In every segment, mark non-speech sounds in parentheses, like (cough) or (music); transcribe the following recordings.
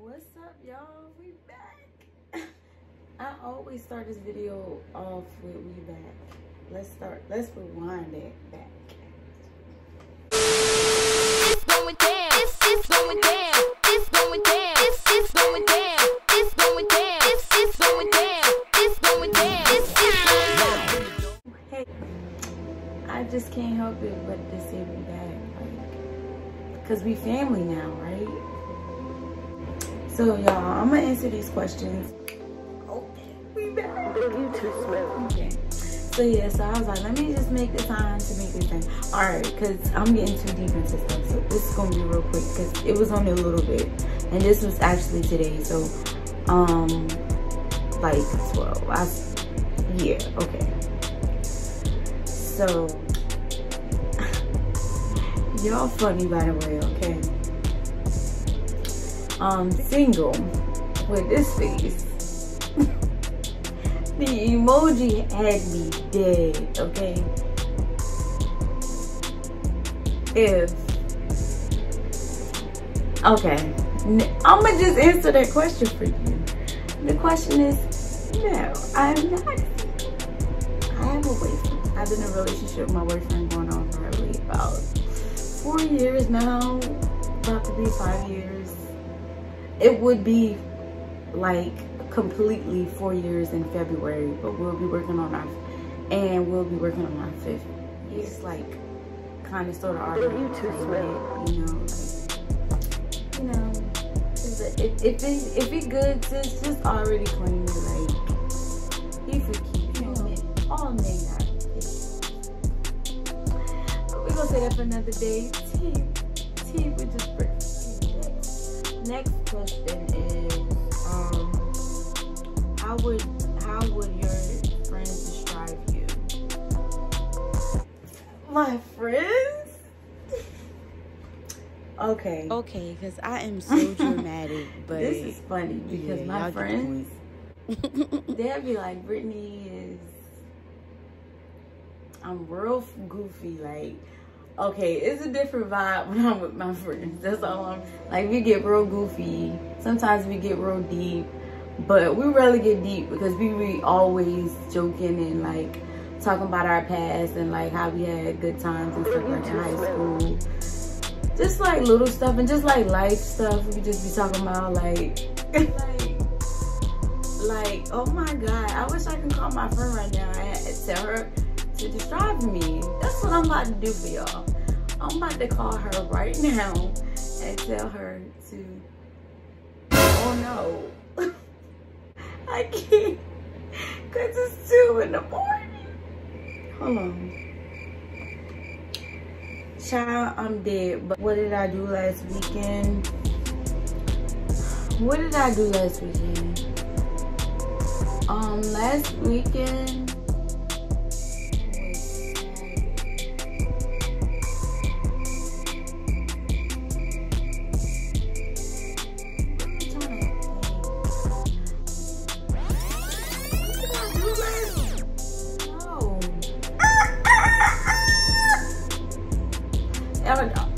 What's up, y'all? We back. (laughs) I always start this video off with we back. Let's start. Let's rewind it back. Going down. Going down. Going down. Going down. Going down. Going down. Going down. Going down. Hey, I just can't help it but to say we back, like, cause we family now, right? So, y'all, I'm gonna answer these questions. Okay, we back. You too slow. Okay. So yeah, so I was like, let me just make the time to make this thing. All right, cause I'm getting too deep into stuff, so this is gonna be real quick, cause it was only a little bit, and this was actually today. So, um, like 12. I, yeah, okay. So, (sighs) y'all funny by the way, okay? Um, single with this face. (laughs) The emoji had me dead, okay? If okay, I'm gonna just answer that question for you. The question is, no, I'm not. I have a boyfriend. I've been in a relationship with my boyfriend going on probably about four years now, about to be five years. It would be like completely four years in February, but we'll be working on our and we'll be working on our fifth. It's like kind of sort of already, You too slow. you know, like you know, if it if it if it good, sis, just already claim it like he keep, you know, all men got it. We're gonna say that for another day. T, T, we just break. Next question is, um, how would how would your friends describe you? My friends? Okay. Okay, because I am so (laughs) dramatic, but this is funny because yeah, my y'all get the friends (laughs) they'll be like Brittany is I'm real goofy like okay it's a different vibe (laughs) when I'm with my friends. That's all I'm like we get real goofy. Sometimes we get real deep but we rarely get deep because we be always joking and like talking about our past and like how we had good times and stuff like in high school. Just like little stuff and just like life stuff. We just be talking about like like (laughs) like oh my god i wish i could call my friend right now and tell her to describe me. That's what i'm about to do for y'all. I'm about to call her right now and tell her to oh no. (laughs) I can't because it's two in the morning. Hold on. Child i'm dead but what did i do last weekend? What did i do last weekend? Um, last weekend.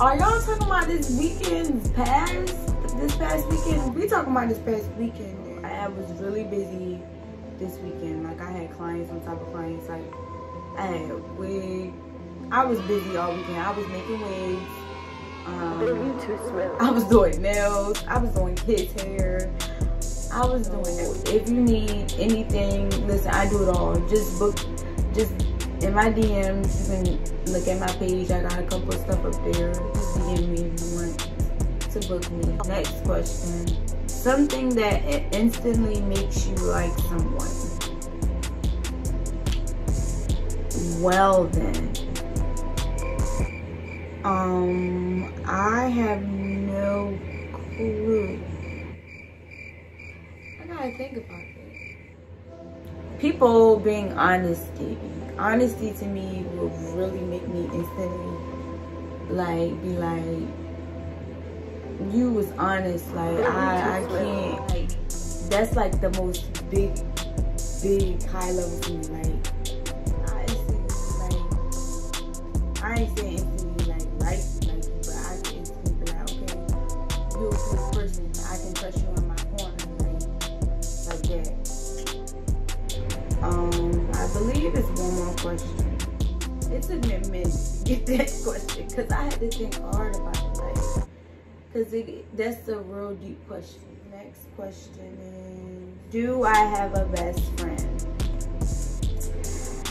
Are- y'all talking about this weekend past? This past weekend? We talking about this past weekend. I was really busy this weekend. Like I had clients on top of clients. Like I had wig. I was busy all weekend. I was making wigs. Um, You too slow. I was doing nails. I was doing kids' hair. I was doing it. If you need anything, listen, I do it all. Just book, just in my DMs, you can look at my page. I got a couple of stuff up there. DM me if you want to book me. Next question. Something that instantly makes you like someone. Well then. Um, I have no clue. I gotta think about it. People being honesty. Honesty to me will really make me instantly like be like you was honest. Like I I can't like that's like the most big big high level for me. Like I like I ain't saying instantly like like like but I can instantly be like, okay, you're a good person. I can trust you question. It took me a minute to get that question because I had to think hard about it. Because that's a real deep question. Next question is Do I have a best friend?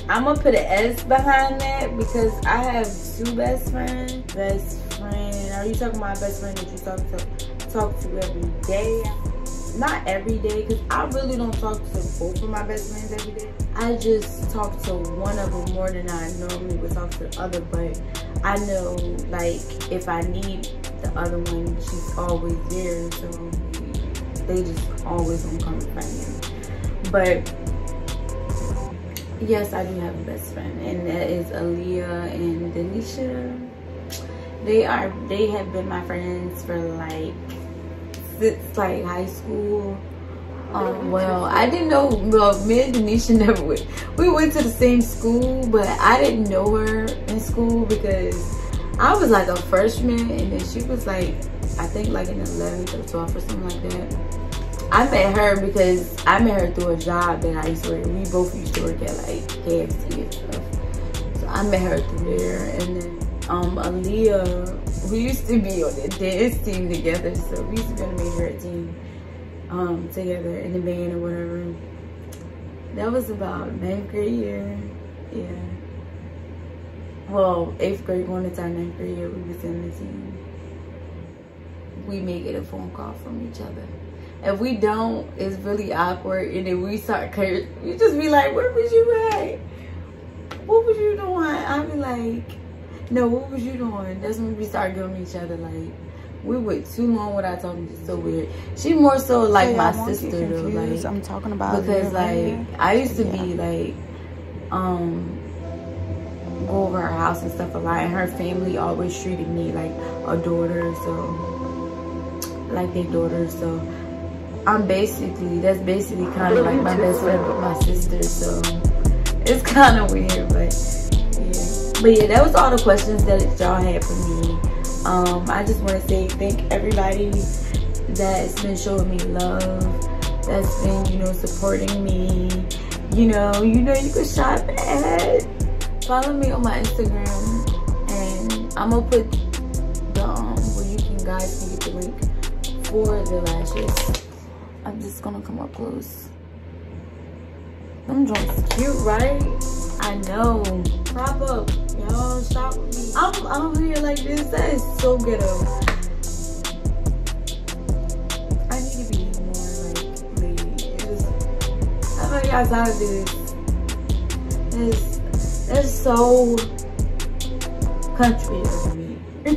I'm gonna put an S behind that because I have two best friends. Best friend, are you talking about best friend that you talk to talk to every day? Not every day, because I really don't talk to both of my best friends every day. I just talk to one of them more than I normally would talk to the other, but I know like if I need the other one, she's always there, so they just always gonna come and find me. But yes, I do have a best friend, and that is Aaliyah and Denisha. They are they have been my friends for like since like high school. Um, well, I didn't know. Well, me and Denisha (laughs) never went. We went to the same school, but I didn't know her in school because I was like a freshman, and then she was like, I think like in 11th or 12th or something like that. I met her because I met her through a job that I used to work. We both used to work at like KFC and stuff. So I met her through there, and then um, Aaliyah, we used to be on the dance team together. So we used to be on the major team um, together in the band or whatever. That was about ninth grade year. Yeah. Well, eighth grade going into our ninth grade year, we was in the team. We may get a phone call from each other. If we don't, it's really awkward. And then we start cursing. We just be like, where was you at? What was you doing? I be like, no, what was you doing? That's when we start giving each other like, we went too long without talking. It's so weird. She more so like So my sister though. Like I'm talking about because Aaliyah right like. I used to Yeah. be like um go over her house and stuff a lot and her family always treated me like a daughter so like their daughter so I'm basically that's basically kind of like my best friend with my sister so it's kind of weird but but yeah that was all the questions that y'all had for me. Um I just want to say thank everybody that's been showing me love that's been you know supporting me. You know you know you can shop at follow me on my instagram and i'm gonna put the um where you can guys can get the link for the lashes. I'm just gonna come up close. Them joints cute right i know prop up y'all with me i'm i'm here like this that is so ghetto I need to be more like. It just, I know y'all tired of this. It's, it's so country of me. (laughs)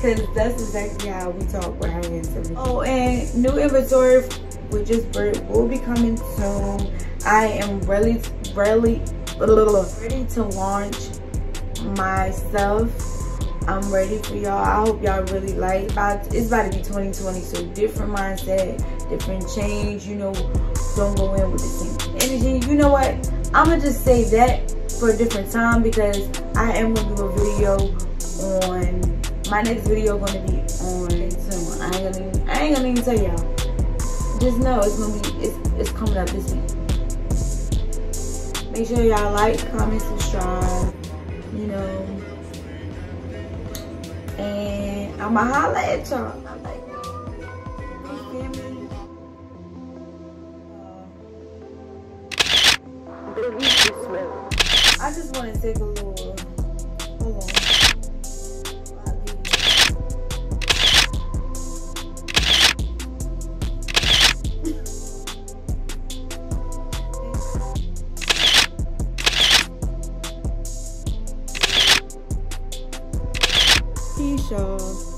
Cause that's exactly how we talk with our answers. Oh, and new inventory with just will be coming soon. I am really, really ready to launch myself. I'm ready for y'all. I hope y'all really like it's about to be 2020, so different mindset, different change, you know, don't go in with the same energy. You know what? I'ma just save that for a different time because I am gonna do a video on my next video gonna be on soon. I ain't gonna even, I ain't gonna even tell y'all. Just know it's gonna be it's it's coming up this week. Make sure y'all like, comment, subscribe, you know. And I'ma holla at y'all. I'm like, you feel me? Uh, Baby, you smell it. I just want to take a little. Y'all.